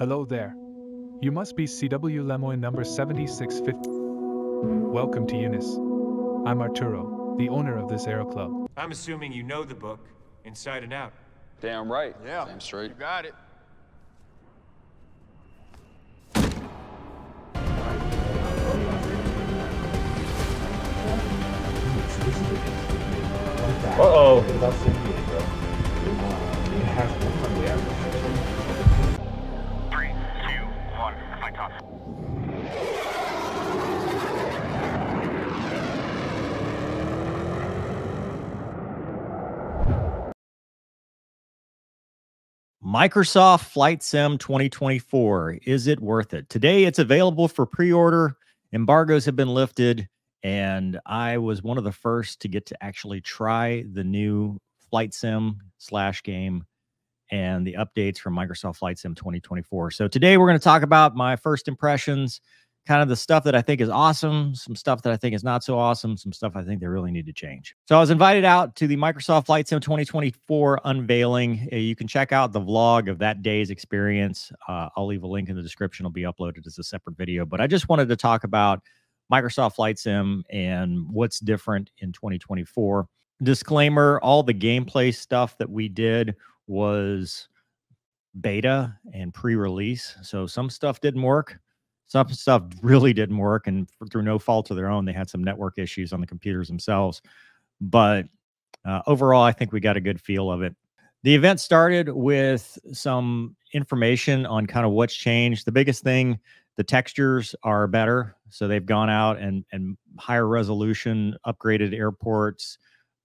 Hello there. You must be CW Lemoine number 7650. Welcome to Eunice. I'm Arturo, the owner of this aero club. I'm assuming you know the book, inside and out. Damn right. Yeah. Damn straight. You got it. Uh-oh. Microsoft Flight Sim 2024. Is it worth it? Today it's available for pre order. Embargoes have been lifted, and I was one of the first to get to actually try the new Flight Sim slash game and the updates from Microsoft Flight Sim 2024. So today we're going to talk about my first impressions, kind of the stuff that I think is awesome, some stuff that I think is not so awesome, some stuff I think they really need to change. So I was invited out to the Microsoft Flight Sim 2024 unveiling. Uh, You can check out the vlog of that day's experience. Uh, I'll leave a link in the description. It'll be uploaded as a separate video. But I just wanted to talk about Microsoft Flight Sim and what's different in 2024. Disclaimer all the gameplay stuff that we did was beta and pre release. So some stuff didn't work. Some stuff really didn't work. And through no fault of their own, they had some network issues on the computers themselves. But uh, overall, I think we got a good feel of it. The event started with some information on kind of what's changed. The biggest thing, the textures are better. So they've gone out and, and higher resolution, upgraded airports,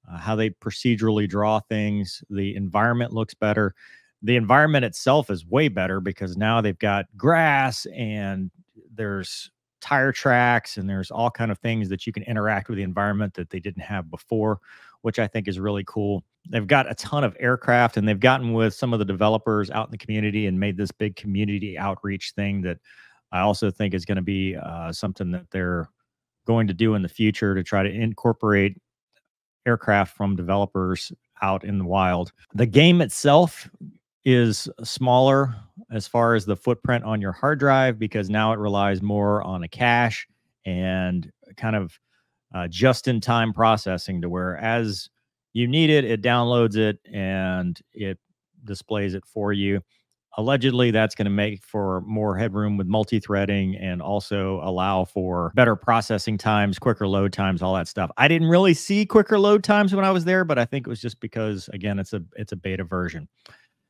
uh, how they procedurally draw things. The environment looks better. The environment itself is way better because now they've got grass and there's tire tracks and there's all kind of things that you can interact with the environment that they didn't have before which i think is really cool. They've got a ton of aircraft and they've gotten with some of the developers out in the community and made this big community outreach thing that i also think is going to be uh, something that they're going to do in the future to try to incorporate aircraft from developers out in the wild. The game itself is smaller as far as the footprint on your hard drive because now it relies more on a cache and kind of uh, just in time processing to where as you need it, it downloads it and it displays it for you. Allegedly, that's going to make for more headroom with multi threading and also allow for better processing times, quicker load times, all that stuff. I didn't really see quicker load times when I was there, but I think it was just because, again, it's a it's a beta version.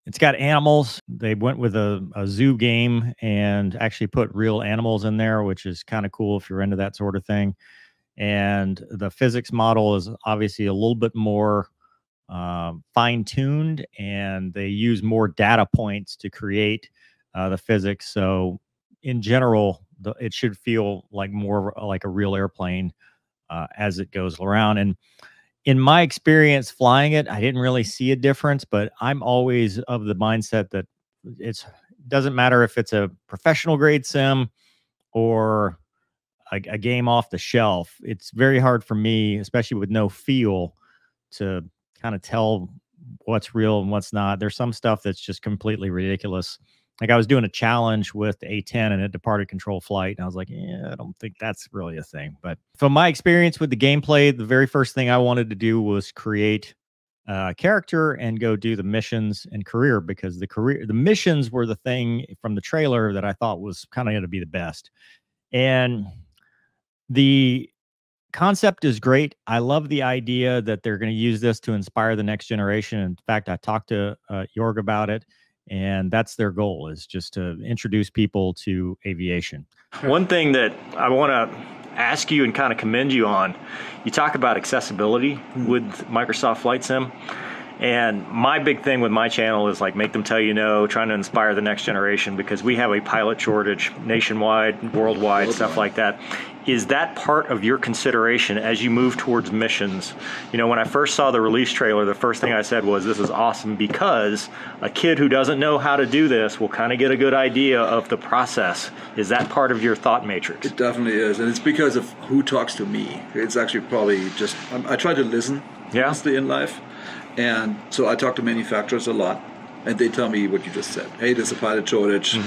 It's got animals. They went with a, a zoo game and actually put real animals in there, which is kind of cool if you're into that sort of thing. And the physics model is obviously a little bit more uh, fine tuned, and they use more data points to create uh, the physics. So, in general, the, it should feel like more like a real airplane uh, as it goes around. And in my experience flying it, I didn't really see a difference, but I'm always of the mindset that it's doesn't matter if it's a professional grade sim or a, a game off the shelf. It's very hard for me, especially with no feel, to kind of tell what's real and what's not. There's some stuff that's just completely ridiculous. Like I was doing a challenge with A10 and it departed control flight, and I was like, yeah, I don't think that's really a thing. But from my experience with the gameplay, the very first thing I wanted to do was create a character and go do the missions and career because the career, the missions were the thing from the trailer that I thought was kind of going to be the best. And the concept is great. I love the idea that they're going to use this to inspire the next generation. In fact, I talked to uh, Jorg about it and that's their goal is just to introduce people to aviation. One thing that i want to ask you and kind of commend you on you talk about accessibility hmm. with microsoft flight sim and my big thing with my channel is like make them tell you no trying to inspire the next generation because we have a pilot shortage nationwide worldwide stuff like that. Is that part of your consideration as you move towards missions? You know when i first saw the release trailer the first thing i said was this is awesome because a kid who doesn't know how to do this will kind of get a good idea of the process. Is that part of your thought matrix? It definitely is, and it's because of who talks to me. It's actually probably just I, I try to listen Yeah. honestly in life, and so I talk to manufacturers a lot, and they tell me what you just said. Hey, there's a pilot shortage.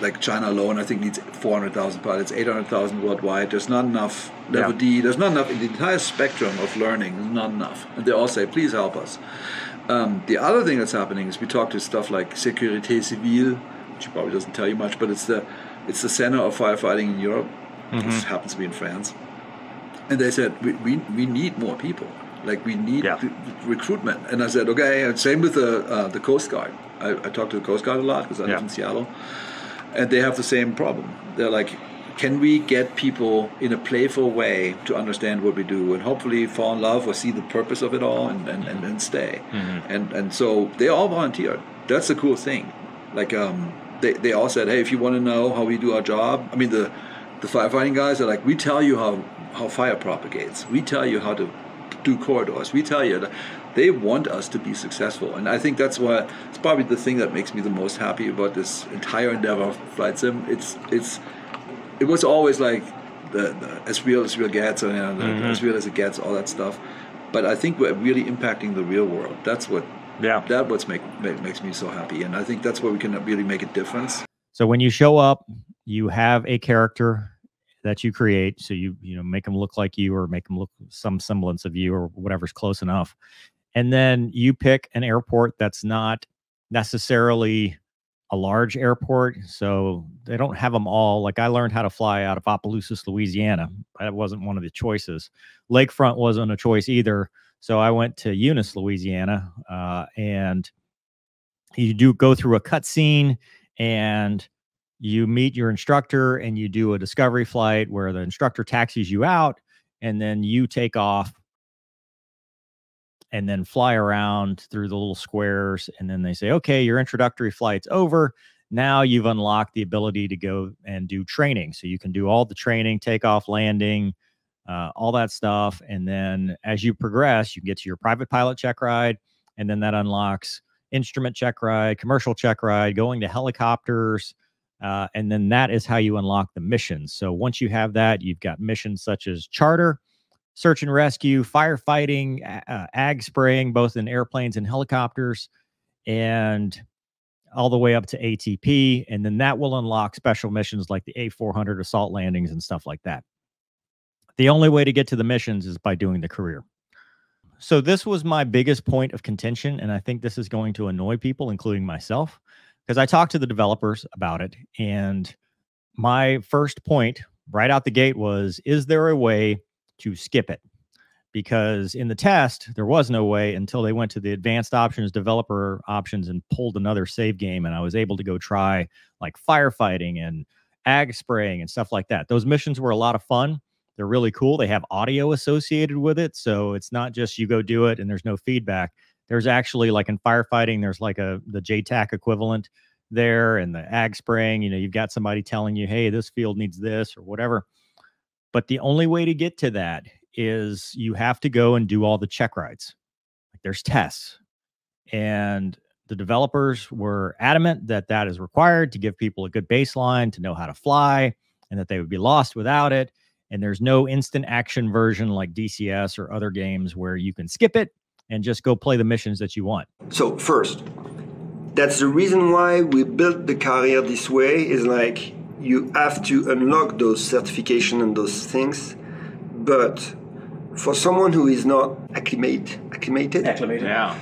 Like China alone, I think needs 400,000 pilots, 800,000 worldwide. There's not enough level Yeah. D. There's not enough in the entire spectrum of learning. There's not enough, and they all say, please help us. Um, the other thing that's happening is we talk to stuff like Sécurité Civile, which probably doesn't tell you much, but it's the it's the center of firefighting in Europe. This happens to be in France, and they said we, we, we need more people. Like we need Yeah. re- recruitment. And I said okay. And same with the uh, the Coast Guard. I, I talk to the Coast Guard a lot because I live in Seattle, and they have the same problem. They're like. Can we get people in a playful way to understand what we do and hopefully fall in love or see the purpose of it all and, and, and, and stay? And and so they all volunteered. That's the cool thing. Like um, they, they all said, hey, if you want to know how we do our job, I mean the the firefighting guys are like, we tell you how how fire propagates. We tell you how to do corridors. We tell you that they want us to be successful, and I think that's why it's probably the thing that makes me the most happy about this entire endeavor of flight sim. It's it's it was always like the, the as real as real gets, and you know, the, Mm-hmm. as real as it gets, all that stuff. But I think we're really impacting the real world. That's what Yeah. that what's make, make makes me so happy, and I think that's where we can really make a difference. So when you show up, you have a character that you create. So you you know make them look like you, or make them look some semblance of you, or whatever's close enough. And then you pick an airport that's not necessarily a large airport. So they don't have them all. Like I learned how to fly out of Opelousas, Louisiana. That wasn't one of the choices. Lakefront wasn't a choice either. So I went to Eunice, Louisiana, uh, and you do go through a cutscene and you meet your instructor and you do a discovery flight where the instructor taxis you out and then you take off and then fly around through the little squares and then they say okay your introductory flight's over. Now you've unlocked the ability to go and do training. So you can do all the training takeoff landing uh, all that stuff and then as you progress you get to your private pilot check ride and then that unlocks instrument check ride commercial check ride going to helicopters uh, and then that is how you unlock the missions. So once you have that, you've got missions such as charter, search and rescue, firefighting, uh, ag spraying, both in airplanes and helicopters, and all the way up to ATP. And then that will unlock special missions like the A400 assault landings and stuff like that. The only way to get to the missions is by doing the career. So this was my biggest point of contention, and I think this is going to annoy people, including myself because I talked to the developers about it. And my first point right out the gate was Is there a way to skip it? Because in the test, there was no way until they went to the advanced options, developer options, and pulled another save game. And I was able to go try like firefighting and ag spraying and stuff like that. Those missions were a lot of fun. They're really cool. They have audio associated with it. So it's not just you go do it and there's no feedback there's actually like in firefighting there's like a the jtac equivalent there and the ag spraying you know you've got somebody telling you hey this field needs this or whatever. But the only way to get to that is you have to go and do all the check rides. Like there's tests. And the developers were adamant that that is required to give people a good baseline to know how to fly and that they would be lost without it. And there's no instant action version like dcs or other games where you can skip it and just go play the missions that you want. So first, that's the reason why we built the career this way. Is like you have to unlock those certification and those things, but for someone who is not acclimate, acclimated, acclimated, Yeah.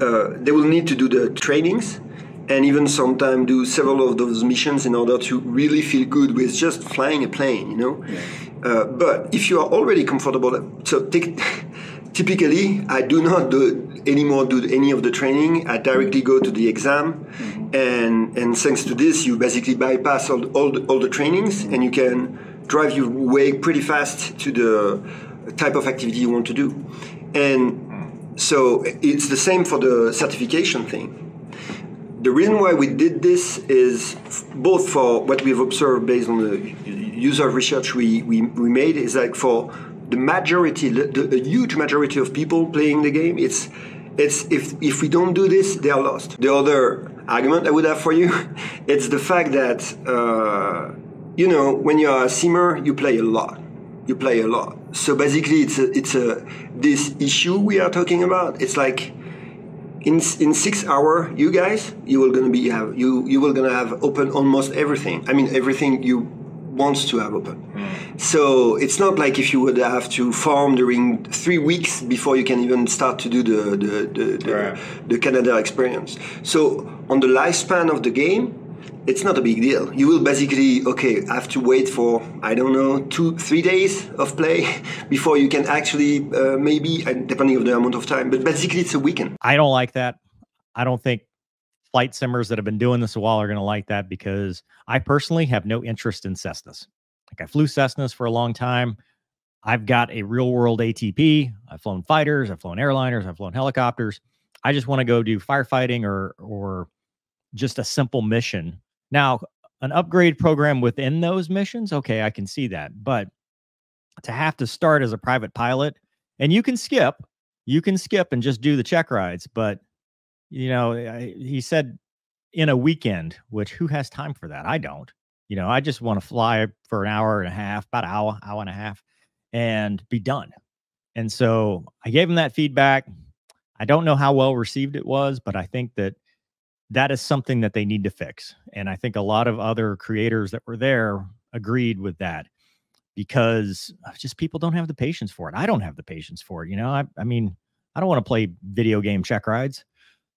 uh, they will need to do the trainings and even sometimes do several of those missions in order to really feel good with just flying a plane, you know. Uh, but if you are already comfortable, so take, typically I do not do anymore do any of the training. I directly go to the exam, mm-hmm. and and thanks to this, you basically bypass all all the, all the trainings, and you can drive your way pretty fast to the type of activity you want to do, and so it's the same for the certification thing. The reason why we did this is f- both for what we've observed based on the user research we, we, we made is like for the majority, the, the, a huge majority of people playing the game, it's it's if if we don't do this, they are lost. The other argument I would have for you, it's the fact that uh, you know when you're a simmer, you play a lot you play a lot. So basically, it's a, it's a this issue we are talking about. It's like in in six hour, you guys, you will gonna be have you you will gonna have open almost everything. I mean everything you wants to have open. So it's not like if you would have to farm during three weeks before you can even start to do the the the, the, Right. the Canada experience. So on the lifespan of the game, it's not a big deal. You will basically okay have to wait for I don't know two three days of play before you can actually uh, maybe depending on the amount of time. But basically, it's a weekend. I don't like that. I don't think flight simmers that have been doing this a while are going to like that because I personally have no interest in Cessnas. Like I flew Cessnas for a long time. I've got a real world ATP. I've flown fighters, I've flown airliners, I've flown helicopters. I just want to go do firefighting or or just a simple mission. Now, an upgrade program within those missions, okay, I can see that. But to have to start as a private pilot and you can skip, you can skip and just do the check rides, but you know, eh, I, he said in a weekend, which who has time for that? I don't. You know, I just want to fly for an hour and a half, about an hour, hour and a half, and be done. And so I gave him that feedback. I don't know how well received it was, but I think that that is something that they need to fix. And I think a lot of other creators that were there agreed with that because just people don't have the patience for it. I don't have the patience for it. You know, I, I mean, I don't want to play video game check rides.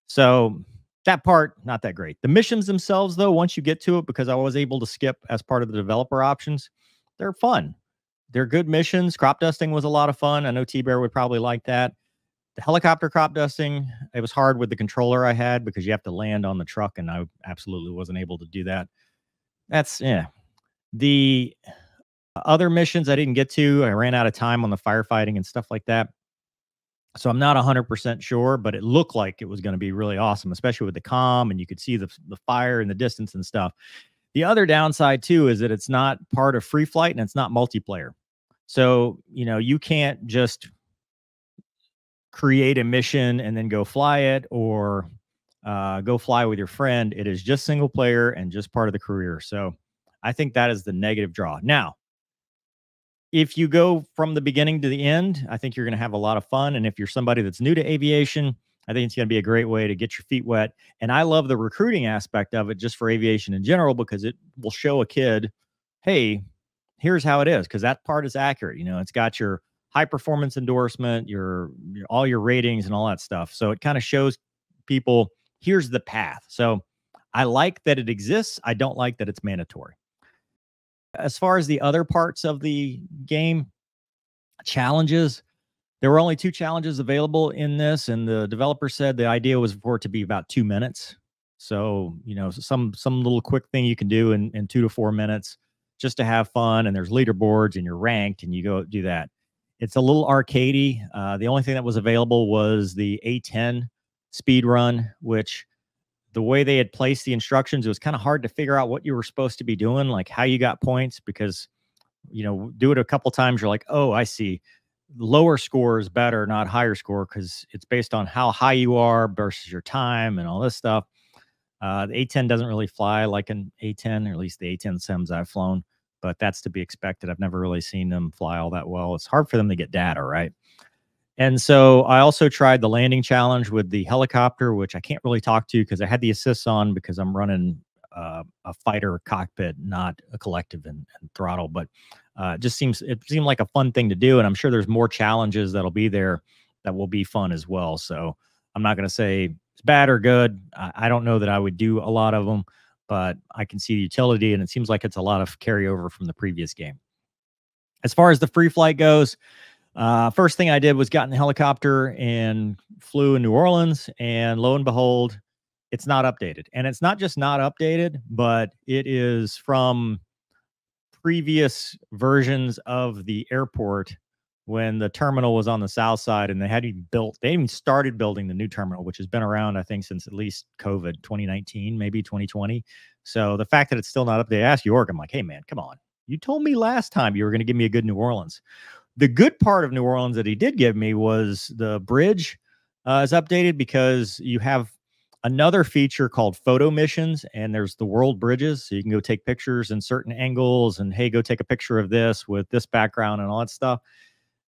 So that part, not that great. The missions themselves, though, once you get to it, because I was able to skip as part of the developer options, they're fun. They're good missions. Crop dusting was a lot of fun. I know T Bear would probably like that. The helicopter crop dusting, it was hard with the controller I had because you have to land on the truck, and I absolutely wasn't able to do that. That's yeah. The other missions I didn't get to, I ran out of time on the firefighting and stuff like that. So I'm not 100% sure, but it looked like it was going to be really awesome, especially with the calm and you could see the, the fire in the distance and stuff. The other downside too is that it's not part of free flight and it's not multiplayer. So, you know, you can't just create a mission and then go fly it or uh, go fly with your friend. It is just single player and just part of the career. So I think that is the negative draw. Now, if you go from the beginning to the end, I think you're going to have a lot of fun. And if you're somebody that's new to aviation, I think it's going to be a great way to get your feet wet. And I love the recruiting aspect of it just for aviation in general because it will show a kid, hey, here's how it is. Because that part is accurate. You know, it's got your high performance endorsement, your, your all your ratings and all that stuff. So it kind of shows people here's the path. So I like that it exists. I don't like that it's mandatory as far as the other parts of the game challenges there were only two challenges available in this and the developer said the idea was for it to be about two minutes. So you know some some little quick thing you can do in, in two to four minutes just to have fun and there's leaderboards and you're ranked and you go do that. It's a little arcadey. Uh, the only thing that was available was the a10 speed run which the way they had placed the instructions, it was kind of hard to figure out what you were supposed to be doing, like how you got points, because you know, do it a couple times, you're like, oh, I see. Lower score is better, not higher score, because it's based on how high you are versus your time and all this stuff. Uh, the A10 doesn't really fly like an A10, or at least the A10 sims I've flown, but that's to be expected. I've never really seen them fly all that well. It's hard for them to get data, right? And so I also tried the landing challenge with the helicopter, which I can't really talk to because I had the assists on because I'm running uh, a fighter cockpit, not a collective and, and throttle. But uh, it just seems it seemed like a fun thing to do, and I'm sure there's more challenges that'll be there that will be fun as well. So I'm not going to say it's bad or good. I, I don't know that I would do a lot of them, but I can see the utility, and it seems like it's a lot of carryover from the previous game. As far as the free flight goes, uh, first thing I did was got in the helicopter and flew in New Orleans, and lo and behold, it's not updated. And it's not just not updated, but it is from previous versions of the airport when the terminal was on the south side and they hadn't built, they even started building the new terminal, which has been around, I think, since at least COVID 2019, maybe 2020. So the fact that it's still not updated, I asked Jorg, I'm like, hey, man, come on. You told me last time you were going to give me a good New Orleans the good part of New Orleans that he did give me was the bridge uh, is updated because you have another feature called photo missions, and there's the world bridges, so you can go take pictures in certain angles, and hey, go take a picture of this with this background and all that stuff.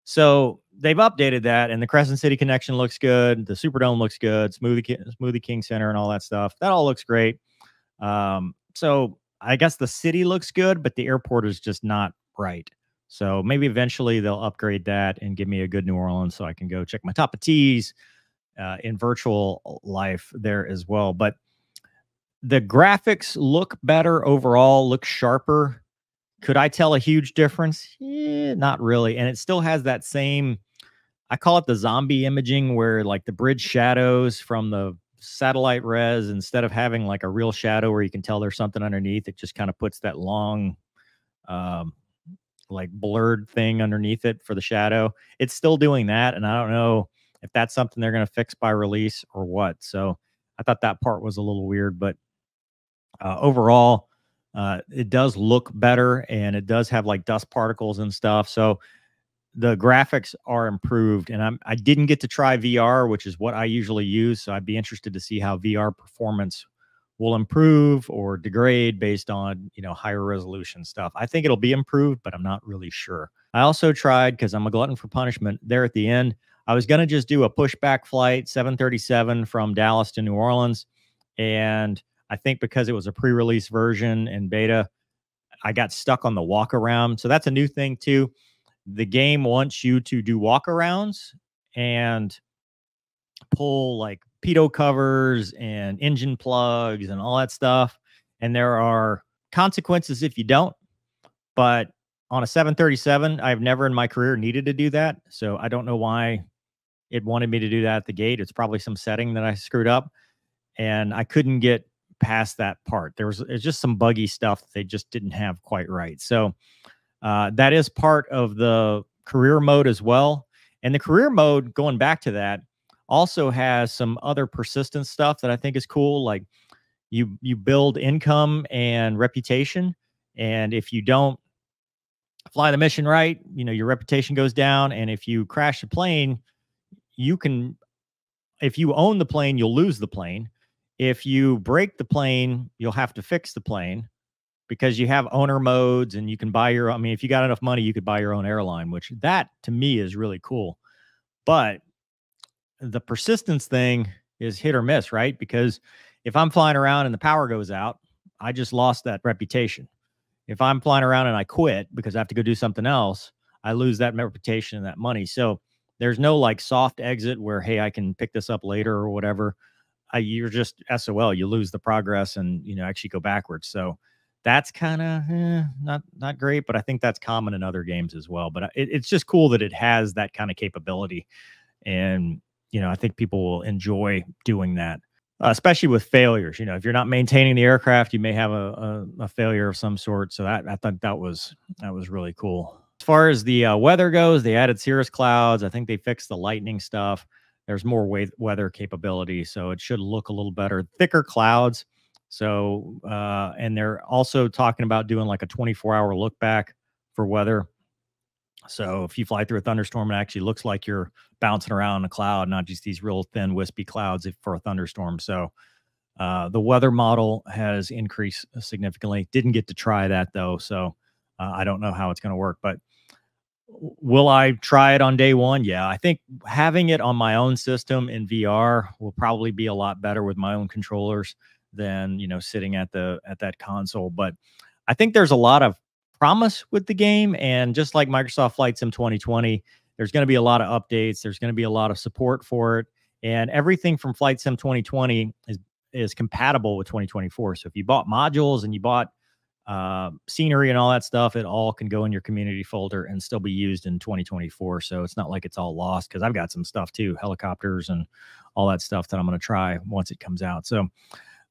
So they've updated that, and the Crescent City connection looks good. The Superdome looks good. Smoothie Ki- Smoothie King Center and all that stuff. That all looks great. Um, so I guess the city looks good, but the airport is just not right. So maybe eventually they'll upgrade that and give me a good New Orleans so I can go check my top of tees uh, in virtual life there as well. But the graphics look better overall, look sharper. Could I tell a huge difference? Eh, not really. And it still has that same, I call it the zombie imaging, where like the bridge shadows from the satellite res, instead of having like a real shadow where you can tell there's something underneath, it just kind of puts that long, um, like blurred thing underneath it for the shadow. It's still doing that. And I don't know if that's something they're going to fix by release or what. So I thought that part was a little weird, but uh, overall, uh, it does look better and it does have like dust particles and stuff. So the graphics are improved. And I'm, I didn't get to try VR, which is what I usually use. So I'd be interested to see how VR performance will improve or degrade based on you know higher resolution stuff. I think it'll be improved, but I'm not really sure. I also tried because I'm a glutton for punishment. There at the end, I was gonna just do a pushback flight 737 from Dallas to New Orleans, and I think because it was a pre-release version and beta, I got stuck on the walk around. So that's a new thing too. The game wants you to do walk arounds and pull like pitot covers and engine plugs and all that stuff. And there are consequences if you don't. But on a 737, I've never in my career needed to do that. So I don't know why it wanted me to do that at the gate. It's probably some setting that I screwed up. And I couldn't get past that part. There was just some buggy stuff they just didn't have quite right. So uh, that is part of the career mode as well. And the career mode, going back to that, also has some other persistent stuff that I think is cool. Like you you build income and reputation, and if you don't fly the mission right, you know your reputation goes down. And if you crash the plane, you can. If you own the plane, you'll lose the plane. If you break the plane, you'll have to fix the plane because you have owner modes and you can buy your I mean if you got enough money you could buy your own airline which that to me is really cool. But the persistence thing is hit or miss, right? Because if I'm flying around and the power goes out, I just lost that reputation. If I'm flying around and I quit because I have to go do something else, I lose that reputation and that money. So there's no like soft exit where, hey, I can pick this up later or whatever. I, you're just SOL. You lose the progress and you know actually go backwards. So that's kind of eh, not not great, but I think that's common in other games as well. But it, it's just cool that it has that kind of capability, and you know, I think people will enjoy doing that, uh, especially with failures. You know, if you're not maintaining the aircraft, you may have a, a, a failure of some sort. So that I thought that was that was really cool. As far as the uh, weather goes, they added cirrus clouds. I think they fixed the lightning stuff. There's more wa- weather capability, so it should look a little better. Thicker clouds. So, uh, and they're also talking about doing like a 24 hour look back for weather. So if you fly through a thunderstorm, it actually looks like you're bouncing around in a cloud, not just these real thin, wispy clouds for a thunderstorm. So uh, the weather model has increased significantly. Didn't get to try that though, so uh, I don't know how it's going to work. But will I try it on day one? Yeah, I think having it on my own system in VR will probably be a lot better with my own controllers than you know sitting at the at that console. But I think there's a lot of promise with the game. And just like Microsoft Flight Sim 2020, there's going to be a lot of updates. There's going to be a lot of support for it. And everything from Flight Sim 2020 is is compatible with 2024. So if you bought modules and you bought uh, scenery and all that stuff, it all can go in your community folder and still be used in 2024. So it's not like it's all lost because I've got some stuff too, helicopters and all that stuff that I'm going to try once it comes out. So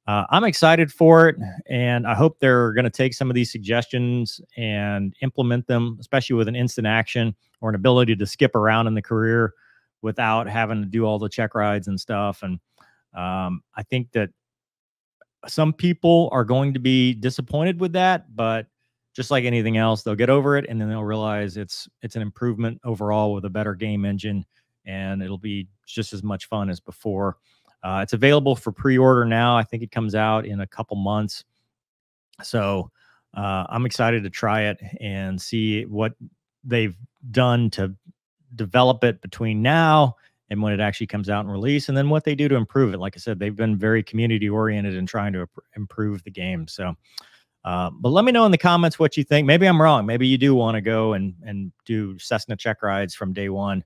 uh, I'm excited for it, and I hope they're going to take some of these suggestions and implement them, especially with an instant action or an ability to skip around in the career without having to do all the check rides and stuff. And um, I think that some people are going to be disappointed with that, but just like anything else, they'll get over it and then they'll realize it's it's an improvement overall with a better game engine, and it'll be just as much fun as before. Uh, it's available for pre-order now. I think it comes out in a couple months. So uh, I'm excited to try it and see what they've done to develop it between now and when it actually comes out and release, and then what they do to improve it. Like I said, they've been very community oriented in trying to improve the game. So, uh, but let me know in the comments what you think. Maybe I'm wrong. Maybe you do want to go and and do Cessna check rides from day one.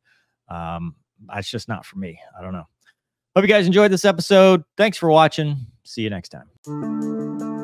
Um, that's just not for me. I don't know. Hope you guys enjoyed this episode. Thanks for watching. See you next time.